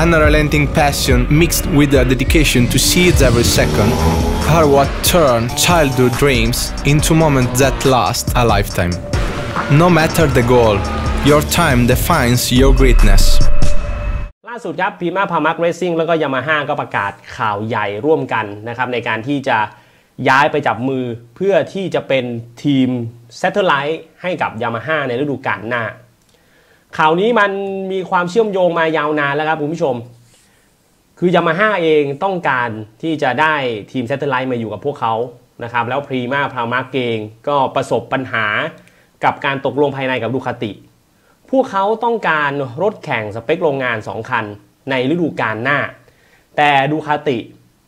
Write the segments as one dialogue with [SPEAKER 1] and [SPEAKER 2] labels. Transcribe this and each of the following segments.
[SPEAKER 1] unrelenting passion mixed with a dedication to seize every second are what turn childhood dreams into moments that last a lifetime. No matter the goal, your time defines your greatness.
[SPEAKER 2] ล่าสุดครับพีมาพามักเรซิ่งแล้วก็ยามาฮ่าก็ประกาศข่าวใหญ่ร่วมกันนะครับในการที่จะย้ายไปจับมือเพื่อที่จะเป็นทีมเซตเทอร์ไลท์ให้กับยามาฮ่าในฤดูกาลหน้า ข่าวนี้มันมีความเชื่อมโยงมายาวนานแล้วครับคุณผู้ชม คือยามาฮ่าเองต้องการที่จะได้ทีม satellite มาอยู่กับพวกเขานะครับ แล้ว Prima Pramac เองก็ประสบปัญหากับการตกลงภายในกับดูคาติ พวกเขาต้องการรถแข่งสเปคโรงงาน 2 คันในฤดูกาลหน้า แต่ดูคาติ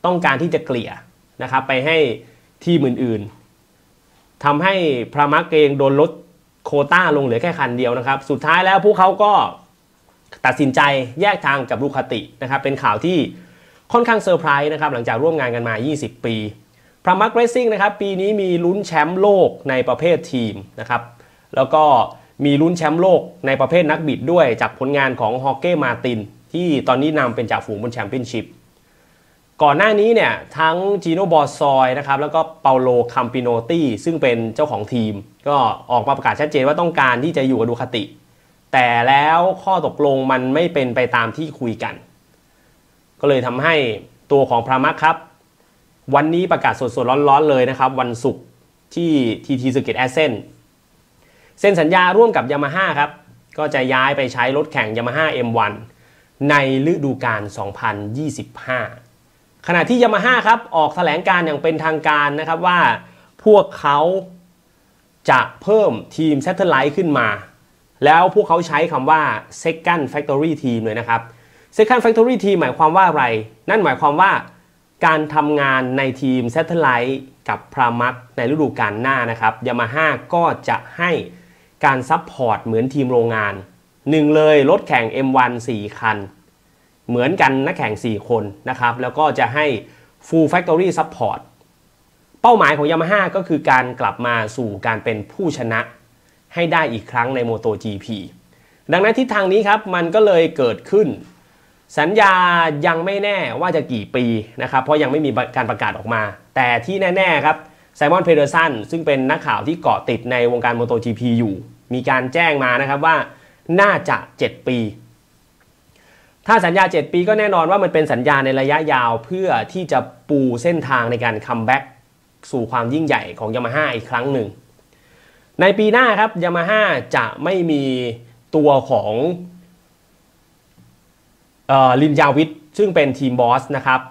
[SPEAKER 2] ต้องการที่จะเกลี่ยนะครับไปให้ทีมอื่นๆทำให้Pramac เองโดนลด โควต้าลงเหลือแค่คันเดียวนะครับ สุดท้ายแล้วพวกเขาก็ตัดสินใจแยกทางกับดูคาตินะครับ เป็นข่าวที่ค่อนข้างเซอร์ไพรส์นะครับ หลังจากร่วมงานกันมา 20 ปี Pramac Racing นะครับ ปีนี้มีลุ้นแชมป์โลกในประเภททีมนะครับ แล้วก็มีลุ้นแชมป์โลกในประเภทนักบิดด้วยจากผลงานของฮอร์เก้มาร์ติน ที่ตอนนี้นำเป็นจ่าฝูงบนแชมเปี้ยนชิพ ก่อนหน้านี้เนี่ยทั้งจีโนบอร์ซอยนะครับแล้วก็เปาโลคัมปิโนติซึ่งเป็นเจ้าของทีม ก็ออกมาประกาศชัดเจนว่าต้องการที่จะอยู่กับดูคาติ แต่แล้วข้อตกลงมันไม่เป็นไปตามที่คุยกัน ก็เลยทำให้ตัวของ Pramac ครับ วันนี้ประกาศสดๆร้อนๆเลยนะครับ วันศุกร์ที่ TT Circuit Assen เซ็นสัญญาร่วมกับยามาฮ่าครับ ก็จะย้ายไปใช้รถแข่งยามาฮ่า M1 ในฤดูกาล 2025 ขณะที่ยามาฮ่าครับออกแถลงการอย่างเป็นทางการนะครับว่าพวกเขาจะเพิ่มทีม Satellite ขึ้นมา แล้วพวกเขาใช้คำว่า Second Factory Team เลยนะครับ Second Factory Team หมายความว่าอะไร นั่นหมายความว่าการทำงานในทีม Satellite กับพรามักในฤดูกาลหน้านะครับยามาฮ่าก็จะให้การ support เหมือนทีมโรงงานหนึ่งเลยรถแข่ง M1 4 คัน เหมือนกันนักแข่ง 4 คนนะครับ แล้วก็จะให้ Full Factory Support เป้าหมายของ Yamaha ก็คือการกลับมาสู่การเป็นผู้ชนะให้ได้อีกครั้งใน MotoGP ดังนั้นทิศทางนี้ครับมันก็เลยเกิดขึ้น สัญญายังไม่แน่ว่าจะกี่ปีนะครับ เพราะยังไม่มีการประกาศออกมา แต่ที่แน่ ๆ ครับไซมอน แพตเตอร์สันซึ่งเป็นนักข่าวที่เกาะติดในวงการ MotoGP อยู่ มีการแจ้งมานะครับว่าน่าจะ 7 ปี ถ้าสัญญา 7 ปีก็แน่นอนว่ามันเป็นสัญญาในระยะยาวเพื่อที่จะปูเส้นทางในการ comeback สู่ความยิ่งใหญ่ของยามาฮ่าอีกครั้งหนึ่ง ในปีหน้าครับยามาฮ่าจะไม่มีตัวของลิน จาร์วิสซึ่งเป็น team boss นะครับ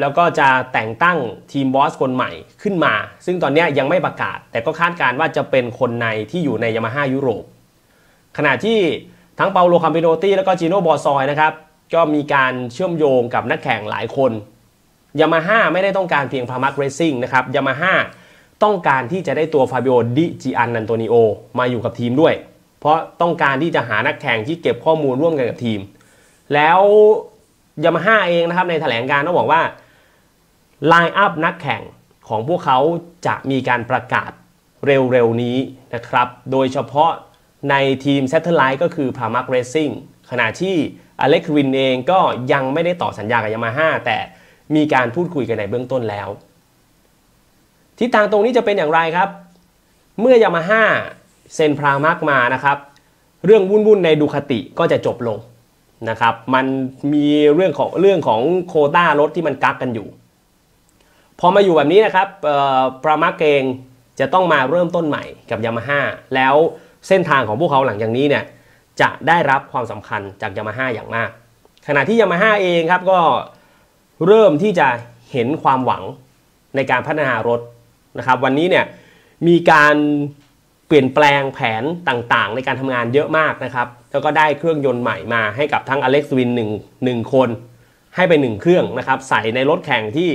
[SPEAKER 2] แล้วก็จะแต่งตั้ง team boss คนใหม่ขึ้นมา ซึ่งตอนนี้ยังไม่ประกาศ แต่ก็คาดการณ์ว่าจะเป็นคนในที่อยู่ในยามาฮ่ายุโรป ขณะที่ทั้งเปาโลคัมปิโนติแล้วก็จีโนบอร์ซอยนะครับ ก็มีการเชื่อมโยงกับนักแข่งหลายคนยามาฮ่าไม่ได้ต้องการเพียง Pramac Racing นะครับยามาฮ่าต้องการที่จะได้ตัวฟาบิโอดิจิอันนันโตนิโอมาอยู่กับทีมด้วย เพราะต้องการที่จะหานักแข่งที่เก็บข้อมูลร่วมกันกับทีม แล้วยามาฮ่าเองนะครับในแถลงการณ์ต้องบอกว่า line up นักแข่งของพวกเขาจะมีการประกาศเร็วๆนี้นะครับ โดยเฉพาะในทีม Satellite ก็คือ p r a m a c Racing ขณะที่ อเล็กวินเองก็ยังไม่ได้ต่อสัญญากับยามาฮ่าแต่มีการพูดคุยกันในเบื้องต้นแล้ว ทิศทางตรงนี้จะเป็นอย่างไรครับ เมื่อยามาฮ่าเซ็น Pramac มานะครับ เรื่องวุ่นๆในดูคาติก็จะจบลงนะครับ มันมีเรื่องของเรื่องของโควต้ารถที่มันกักกันอยู่ พอมาอยู่แบบนี้นะครับพรามัคเองจะต้องมาเริ่มต้นใหม่กับยามาฮ่าแล้วเส้นทางของพวกเขาหลังจากนี้เนี่ย จะได้รับความสำคัญจากยามาฮ่าอย่างมาก ขณะที่ยามาฮ่าเองครับก็เริ่มที่จะเห็นความหวังในการพัฒนารถนะครับ วันนี้เนี่ยมีการเปลี่ยนแปลงแผนต่างๆ ในการทำงานเยอะมากนะครับ แล้วก็ได้เครื่องยนต์ใหม่มาให้กับทั้งอเล็กซ์วินหนึ่งหนึ่งคน ให้ไปหนึ่งเครื่องนะครับ ใส่ในรถแข่งที่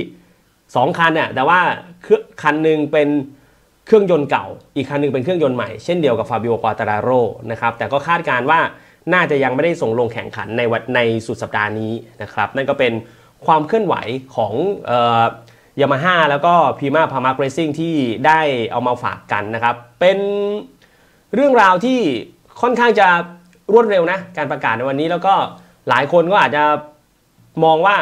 [SPEAKER 2] 2 คันเนี่ยแต่ว่าคันหนึ่งเป็น เครื่องยนต์เก่า อีกคันนึงเป็นเครื่องยนต์ใหม่ เช่นเดียวกับฟาบิโอกอตาราโรนะครับ แต่ก็คาดการว่าน่าจะยังไม่ได้ส่งลงแข่งขันในวันในสุดสัปดาห์นี้นะครับ นั่นก็เป็นความเคลื่อนไหวของยามาฮ่าแล้วก็พรีม่าพรามัคเรซซิ่งที่ได้เอามาฝากกันนะครับ เป็นเรื่องราวที่ค่อนข้างจะรวดเร็วนะ การประกาศในวันนี้แล้วก็หลายคนก็อาจจะมองว่า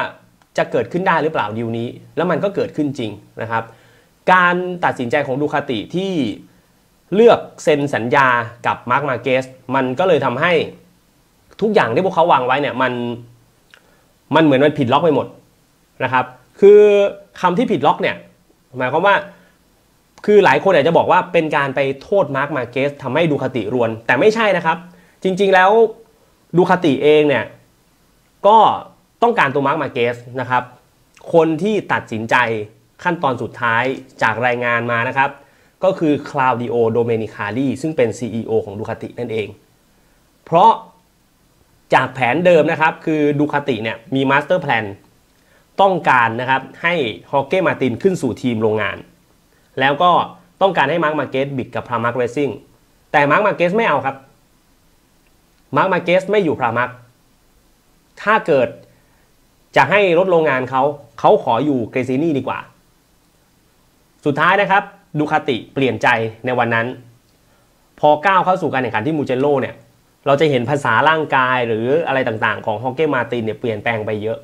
[SPEAKER 2] จะเกิดขึ้นได้หรือเปล่าดีลนี้ แล้วมันก็เกิดขึ้นจริงนะครับ การตัดสินใจของดูคาติที่เลือกเซ็นสัญญากับมาร์คมาร์เกซมันก็เลยทำให้ทุกอย่างที่พวกเขาวางไว้เนี่ยมันมันเหมือนมันผิดล็อกไปหมดนะครับ คือคำที่ผิดล็อกเนี่ยหมายความว่าคือหลายคนอาจจะบอกว่าเป็นการไปโทษมาร์คมาเกสทำให้ดูคาติรวน แต่ไม่ใช่นะครับ จริงๆแล้วดูคาติเองเนี่ยก็ต้องการตัวมาร์คมาเกสนะครับ คนที่ตัดสินใจ ขั้นตอนสุดท้ายจากรายงานมานะครับ ก็คือเคลาดิโอโดเมนิคาลีซึ่งเป็น CEO ของดูคาตินั่นเอง เพราะจากแผนเดิมนะครับ คือดูคาติเนี่ยมี master plan ต้องการนะครับให้ฮอร์เก้มาร์ตินขึ้นสู่ทีมโรงงาน แล้วก็ต้องการให้มาร์คมาเกสบิดกับพรามัคเรซซิ่งแต่มาร์คมาเกสไม่เอาครับมาร์คมาเกสไม่อยู่พรามาร์กถ้าเกิดจะให้รถโรงงานเขาเขาขออยู่เกรซินี่ดีกว่า สุดท้ายนะครับดูคาติเปลี่ยนใจในวันนั้น พอก้าวเข้าสู่การแข่งขันที่มูเจโลเนี่ยเราจะเห็นภาษาร่างกายหรืออะไรต่างๆ ของฮอกเก้มาตินเนี่ยเปลี่ยนแปลงไปเยอะ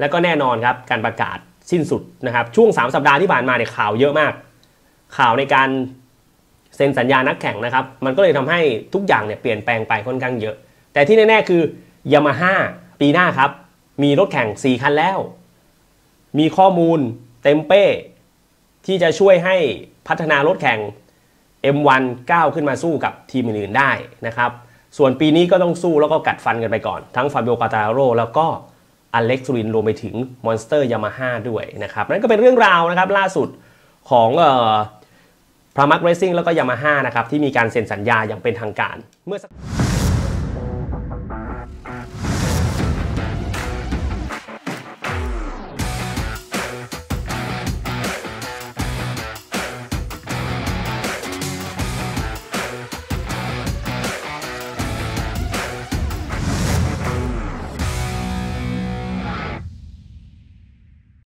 [SPEAKER 2] แล้วก็แน่นอนครับการประกาศสิ้นสุดนะครับช่วง 3 สัปดาห์ที่ผ่านมาเนี่ยข่าวเยอะมาก ข่าวในการเซ็นสัญญานักแข่งนะครับ มันก็เลยทำให้ทุกอย่างเนี่ยเปลี่ยนแปลงไปค่อนข้างเยอะ แต่ที่แน่ๆคือยามาฮ่าปีหน้าครับ มีรถแข่ง 4 คันแล้ว มีข้อมูลเต็มเป้า ที่จะช่วยให้พัฒนารถแข่ง M1 ก้าวขึ้นมาสู้กับทีมอื่นๆได้นะครับ ส่วนปีนี้ก็ต้องสู้แล้วก็กัดฟันกันไปก่อน ทั้งฟาบิโอ กวาตาราโรแล้วก็อเล็กซ์รินส์รวมไปถึงมอนสเตอร์ยามาฮ่าด้วยนะครับ นั่นก็เป็นเรื่องราวนะครับล่าสุดของพรามัคเรซซิ่งแล้วก็ยามาฮ่านะครับที่มีการเซ็นสัญญาอย่างเป็นทางการเมื่อสัก